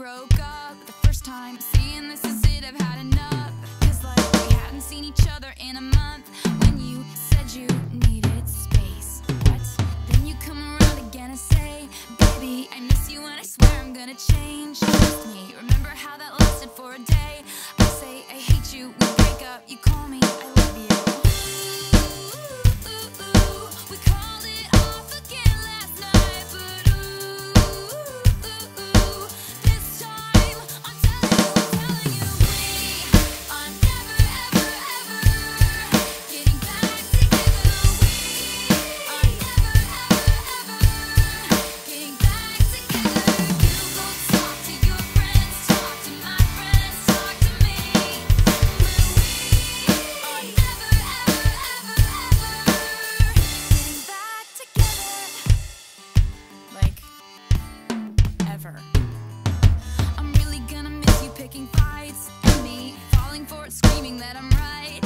broke up the first time. Saying this is it, I've had enough. Cause like we hadn't seen each other in a month picking fights, me falling for it, screaming that I'm right.